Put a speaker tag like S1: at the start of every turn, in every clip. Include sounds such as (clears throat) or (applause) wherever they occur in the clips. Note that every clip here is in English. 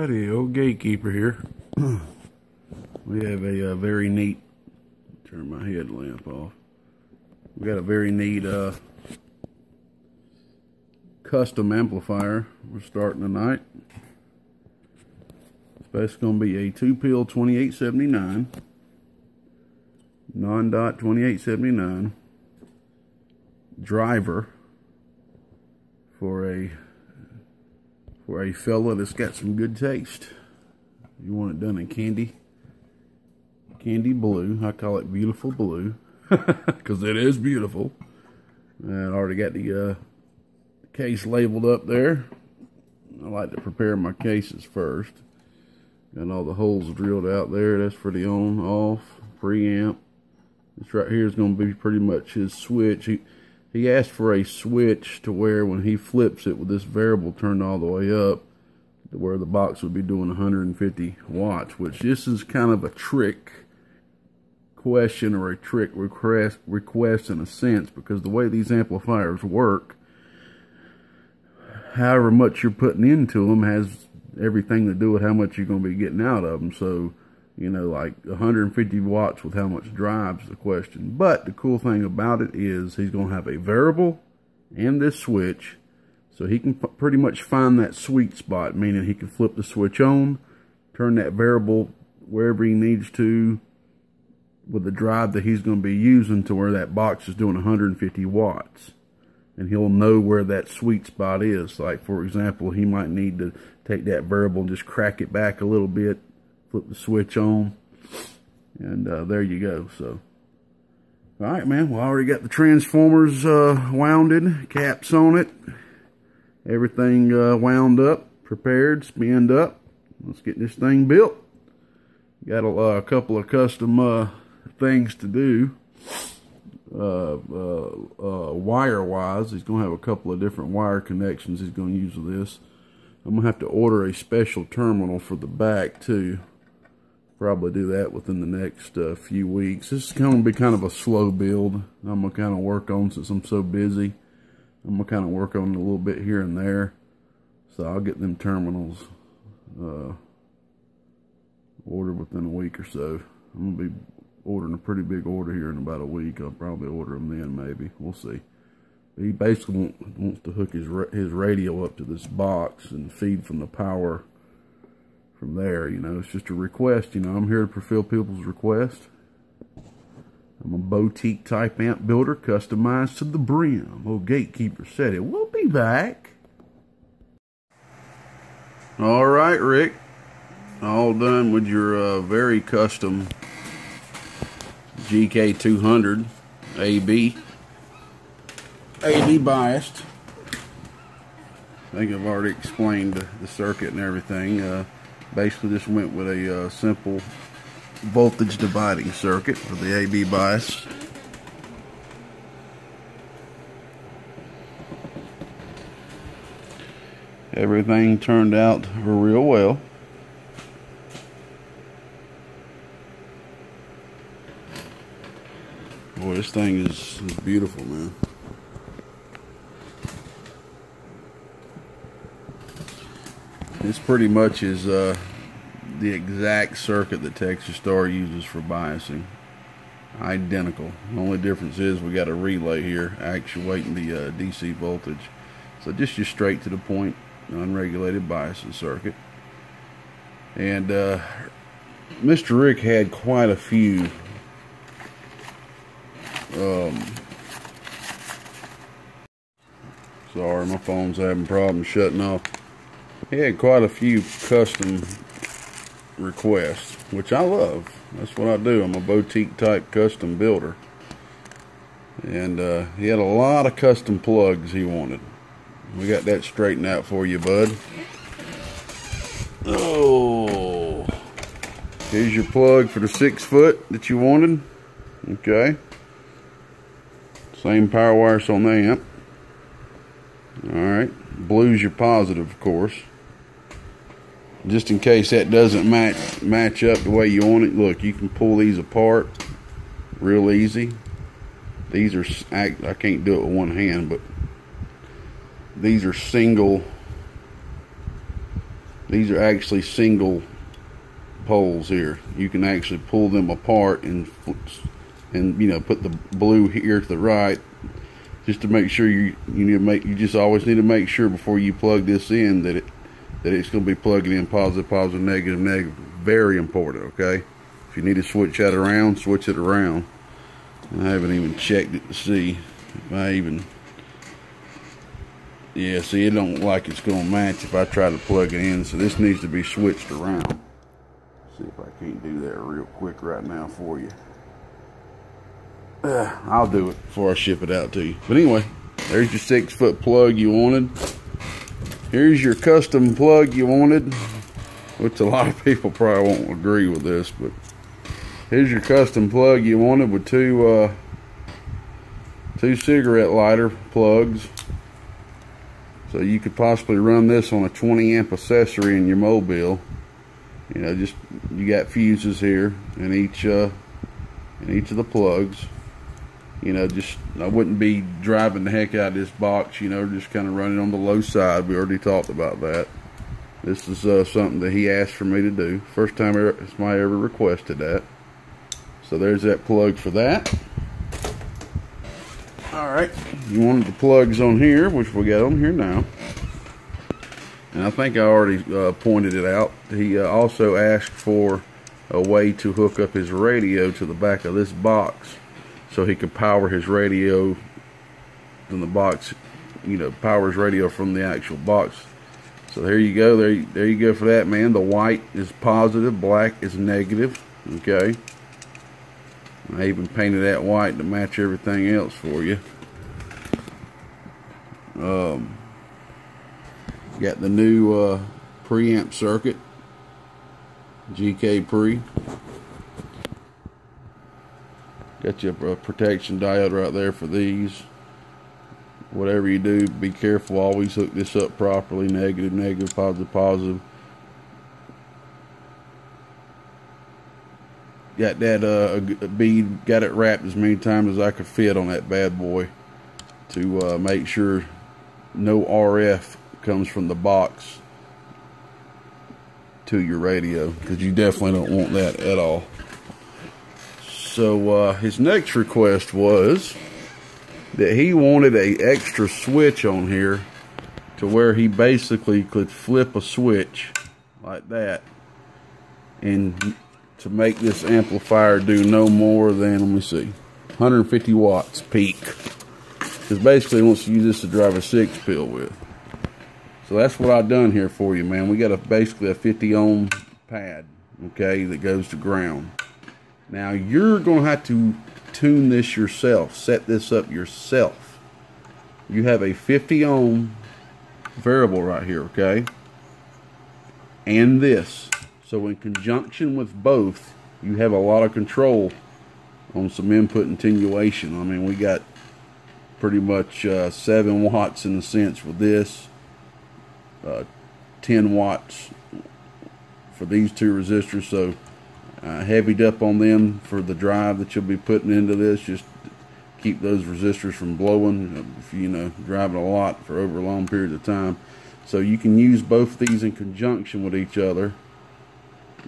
S1: Alrighty, old gatekeeper here. (clears throat) we have a, uh, very neat, turn my headlamp off. We got a very neat uh, custom amplifier we're starting tonight. It's basically going to be a 2-pill 2879, non-dot 2879 driver for a for a fella that's got some good taste. You want it done in candy, candy blue. I call it beautiful blue (laughs) because it is beautiful. And I already got the uh, case labeled up there. I like to prepare my cases first. Got all the holes drilled out there. That's for the on, off, preamp. This right here is going to be pretty much his switch. He, he asked for a switch to where when he flips it with this variable turned all the way up, to where the box would be doing 150 watts, which this is kind of a trick question or a trick request, request in a sense, because the way these amplifiers work, however much you're putting into them has everything to do with how much you're going to be getting out of them. So you know, like 150 watts with how much drives the question. But the cool thing about it is he's going to have a variable and this switch. So he can pretty much find that sweet spot, meaning he can flip the switch on, turn that variable wherever he needs to with the drive that he's going to be using to where that box is doing 150 watts. And he'll know where that sweet spot is. Like, for example, he might need to take that variable and just crack it back a little bit flip the switch on, and uh, there you go. So, all right, man. Well, I already got the transformers uh, wounded, caps on it, everything uh, wound up, prepared, spinned up. Let's get this thing built. Got a, uh, a couple of custom uh, things to do. Uh, uh, wire-wise, he's going to have a couple of different wire connections he's going to use with this. I'm to have to order a special terminal for the back, too probably do that within the next uh, few weeks. This is going to be kind of a slow build. I'm going to kind of work on since I'm so busy. I'm going to kind of work on it a little bit here and there. So I'll get them terminals uh, ordered within a week or so. I'm going to be ordering a pretty big order here in about a week. I'll probably order them then maybe. We'll see. He basically wants to hook his his radio up to this box and feed from the power from there. You know, it's just a request. You know, I'm here to fulfill people's request. I'm a boutique type amp builder, customized to the brim. Old gatekeeper said it. We'll be back. All right, Rick. All done with your uh, very custom GK200 AB. AB biased. I think I've already explained the circuit and everything. Uh, basically just went with a uh, simple voltage dividing circuit for the AB bias. Everything turned out real well. Boy, this thing is, is beautiful, man. This pretty much is uh, the exact circuit that Texas Star uses for biasing. Identical. The only difference is we got a relay here actuating the uh, DC voltage. So just your straight to the point, unregulated biasing circuit. And uh, Mr. Rick had quite a few um, sorry, my phone's having problems shutting off. He had quite a few custom requests, which I love. That's what I do. I'm a boutique type custom builder. And uh, he had a lot of custom plugs he wanted. We got that straightened out for you, bud. Oh, here's your plug for the six foot that you wanted. Okay. Same power wires on the amp. Alright. Blue's your positive, of course just in case that doesn't match match up the way you want it look you can pull these apart real easy these are I, I can't do it with one hand but these are single these are actually single poles here. You can actually pull them apart and and you know put the blue here to the right just to make sure you you need to make you just always need to make sure before you plug this in that it that it's going to be plugging in positive positive negative negative very important okay? If you need to switch that around switch it around. I haven't even checked it to see if I even yeah see it don't like it's going to match if I try to plug it in so this needs to be switched around. See if I can't do that real quick right now for you. Uh, I'll do it before I ship it out to you. But anyway there's your six foot plug you wanted here's your custom plug you wanted which a lot of people probably won't agree with this but here's your custom plug you wanted with two uh, two cigarette lighter plugs. So you could possibly run this on a 20 amp accessory in your mobile. You know just you got fuses here in each uh, in each of the plugs you know just I wouldn't be driving the heck out of this box you know just kind of running on the low side we already talked about that this is uh, something that he asked for me to do first time somebody ever requested that so there's that plug for that. All right, you wanted the plugs on here, which we got on here now. And I think I already uh, pointed it out. He uh, also asked for a way to hook up his radio to the back of this box so he could power his radio in the box, you know, powers radio from the actual box. So there you go. There, there you go for that, man. The white is positive, black is negative. Okay. I even painted that white to match everything else for you. Um, got the new uh, preamp circuit, GK pre. Got your uh, protection diode right there for these. Whatever you do, be careful. Always hook this up properly. Negative, negative, positive, positive. got that uh, bead, got it wrapped as many times as I could fit on that bad boy to uh, make sure no RF comes from the box to your radio because you definitely don't want that at all. So uh, his next request was that he wanted a extra switch on here to where he basically could flip a switch like that and to make this amplifier do no more than, let me see, 150 watts peak. Because basically he wants to use this to drive a six pill with. So that's what I've done here for you, man. We got a basically a 50 ohm pad, okay, that goes to ground. Now you're going to have to tune this yourself, set this up yourself. You have a 50 ohm variable right here, okay? And this. So in conjunction with both, you have a lot of control on some input attenuation. I mean, we got pretty much uh, 7 watts in a sense with this, uh, 10 watts for these two resistors. So uh, heavied up on them for the drive that you'll be putting into this. Just keep those resistors from blowing if you know driving a lot for over a long periods of time. So you can use both these in conjunction with each other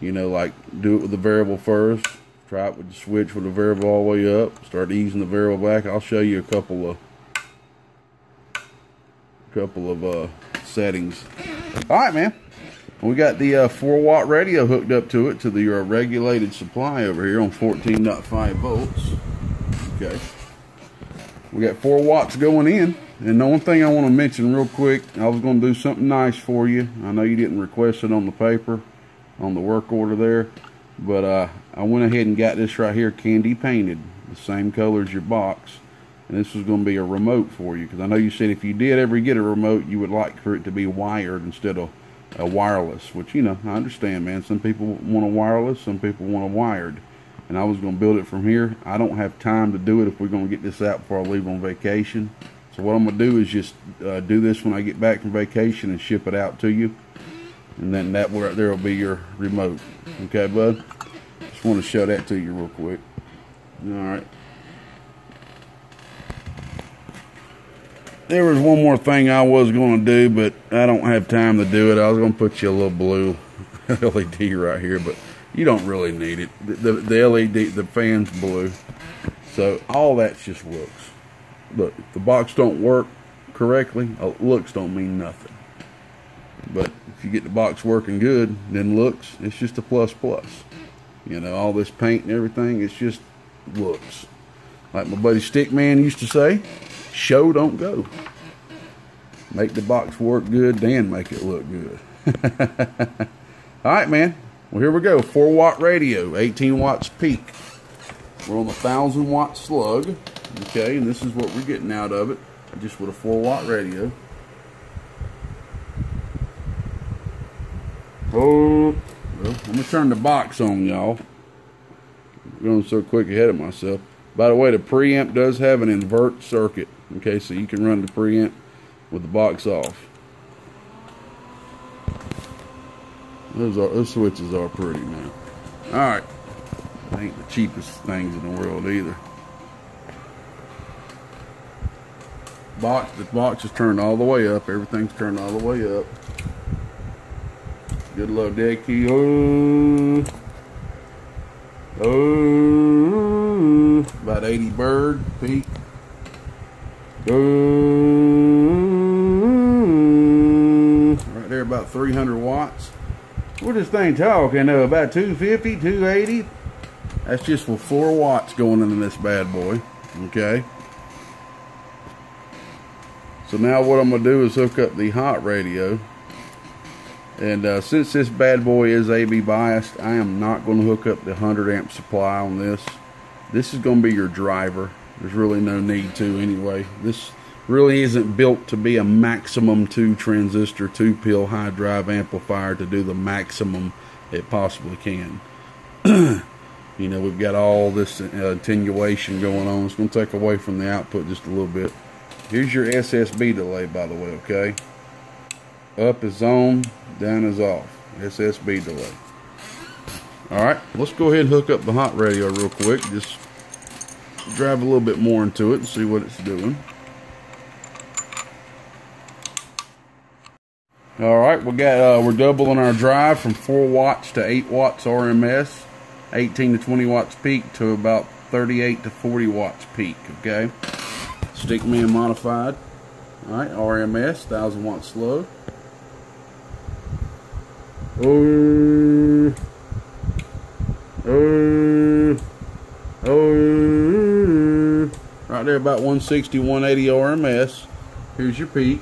S1: you know, like do it with the variable first. Try it with the switch with the variable all the way up. Start easing the variable back. I'll show you a couple of couple of uh, settings. All right, man. We got the uh, 4 watt radio hooked up to it to the uh, regulated supply over here on 14.5 volts. Okay. We got 4 watts going in. And the one thing I want to mention real quick, I was going to do something nice for you. I know you didn't request it on the paper on the work order there. But uh, I went ahead and got this right here candy painted, the same color as your box. And this was going to be a remote for you because I know you said if you did ever get a remote, you would like for it to be wired instead of a wireless, which, you know, I understand, man. Some people want a wireless, some people want a wired. And I was going to build it from here. I don't have time to do it if we're going to get this out before I leave on vacation. So what I'm going to do is just uh, do this when I get back from vacation and ship it out to you and then that where there will be your remote. Okay, bud. Just want to show that to you real quick. All right. There was one more thing I was going to do, but I don't have time to do it. I was going to put you a little blue (laughs) LED right here, but you don't really need it. The, the, LED, the fan's blue. So all that's just looks. Look, the box don't work correctly, uh, looks don't mean nothing. But if you get the box working good, then looks, it's just a plus plus. You know, all this paint and everything, it's just looks. Like my buddy Stickman used to say, show don't go. Make the box work good, then make it look good. (laughs) all right, man. Well, here we go. 4 watt radio, 18 watts peak. We're on the 1000 watt slug. Okay, and this is what we're getting out of it. Just with a 4 watt radio. Oh, well, I'm gonna turn the box on, y'all. I'm going so quick ahead of myself. By the way, the preamp does have an invert circuit. Okay, so you can run the preamp with the box off. Those are those switches are pretty man. All right, ain't the cheapest things in the world either. Box, the box is turned all the way up. Everything's turned all the way up. Good low dead key. Oh, oh, about 80 bird peak. Oh, right there, about 300 watts. What this thing talking of? About 250, 280? That's just for 4 watts going into this bad boy. Okay. So now what I'm to do is hook up the hot radio. And uh, since this bad boy is AB biased, I am not to hook up the 100 amp supply on this. This is to be your driver. There's really no need to anyway. This really isn't built to be a maximum 2 transistor, 2 pill high drive amplifier to do the maximum it possibly can. (clears throat) you know, we've got all this uh, attenuation going on. It's going to take away from the output just a little bit. Here's your SSB delay, by the way, okay? Up is on, down is off. SSB delay. Alright, let's go ahead and hook up the hot radio real quick. Just drive a little bit more into it and see what it's doing. Alright, we got uh, we're doubling our drive from 4 watts to 8 watts RMS, 18 to 20 watts peak to about 38 to 40 watts peak, okay? Stickman modified. Alright, RMS, 1000 watts slow. Oh, oh, oh, right there about 160, 180 RMS. Here's your peak.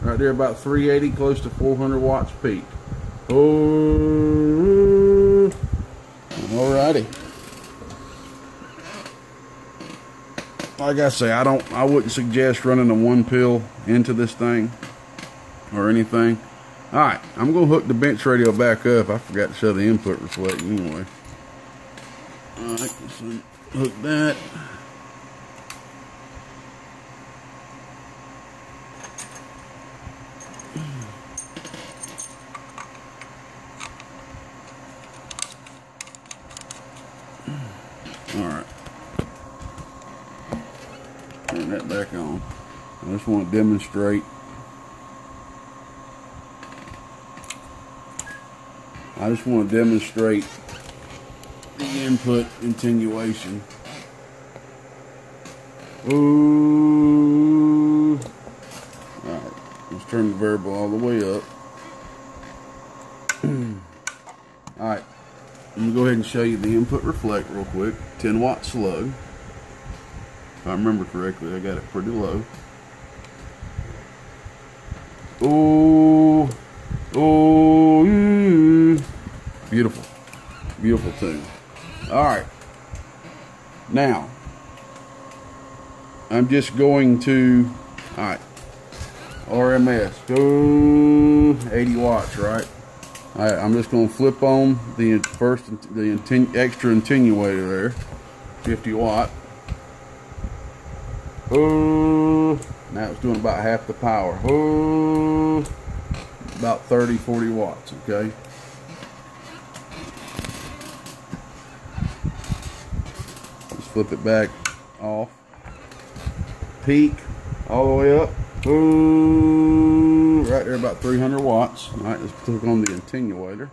S1: Right there about 380, close to 400 watts peak. Alrighty. like I say, I don't, I wouldn't suggest running a one pill into this thing or anything. All right, I'm gonna hook the bench radio back up. I forgot to show the input reflecting anyway. All right, so hook that. All right. Turn that back on. I just want to demonstrate. I just want to demonstrate the input attenuation. Ooh. Alright, let's turn the variable all the way up. (clears throat) Alright, I'm going to go ahead and show you the input reflect real quick. 10 watt slug. If I remember correctly, I got it pretty low. Oh, oh, beautiful, beautiful tune. All right, now I'm just going to, all right, RMS, go 80 watts, right? All right, I'm just going to flip on the first, the extra attenuator there, 50 watt. Oh, now it's doing about half the power. Oh, about 30, 40 watts, okay? Flip it back. off. Peak all the way up. Ooh, right there about 300 watts. All right, let's click on the attenuator.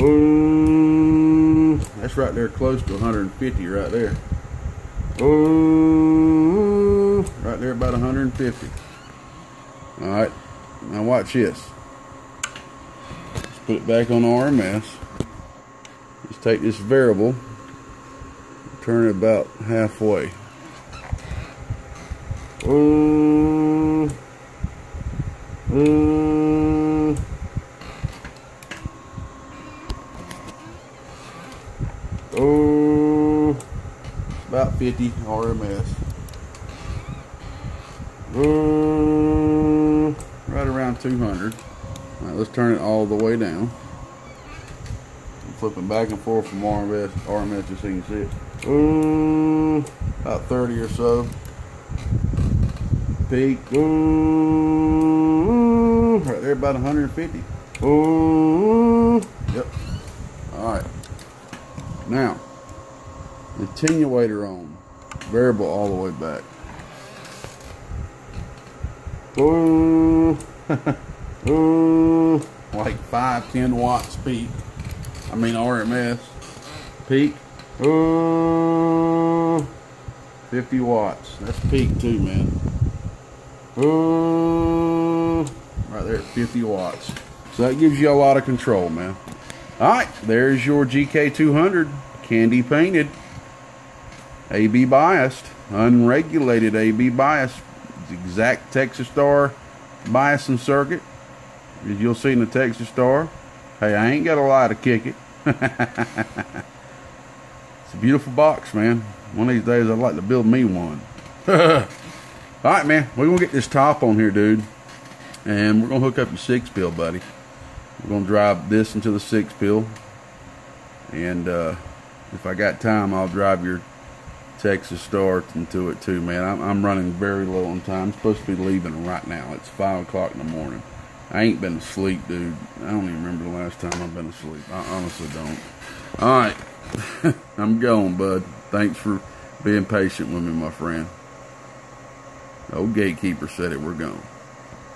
S1: Ooh, that's right there close to 150 right there. Ooh, right there about 150. All right, now watch this. Let's put it back on RMS. Take this variable, turn it about halfway. Ooh. Oh, about 50 RMS. Right around 200. All right, let's turn it all the way down. Flipping back and forth from RMS, RMS just so you can see it. Oh, mm. about 30 or so. Peak. Oh, right there about 150. Oh, mm. yep. All right. Now, attenuator on, variable all the way back. Ooh, (laughs) ooh, like 5, 10 watts peak. I mean RMS peak. Ooh, 50 watts. That's peak too, man. Ooh, right there at 50 watts. So that gives you a lot of control, man. All right, there's your GK200, candy painted, AB biased, unregulated AB bias, exact Texas Star biasing circuit, as you'll see in the Texas Star. Hey, I ain't got a lie to kick it. (laughs) it's a beautiful box, man. One of these days I'd like to build me one. (laughs) All right, man, we're gonna get this top on here, dude, and we're gonna hook up your six pill, buddy. We're going to drive this into the six pill. And uh, if I got time, I'll drive your Texas Star into it too, man. I'm, I'm, running very low on time. I'm supposed to be leaving right now. It's 5 o'clock in the morning. I ain't been asleep, dude. I don't even remember the last time I've been asleep. I honestly don't. All right. (laughs) I'm going, bud. Thanks for being patient with me, my friend. Old gatekeeper said it. We're going.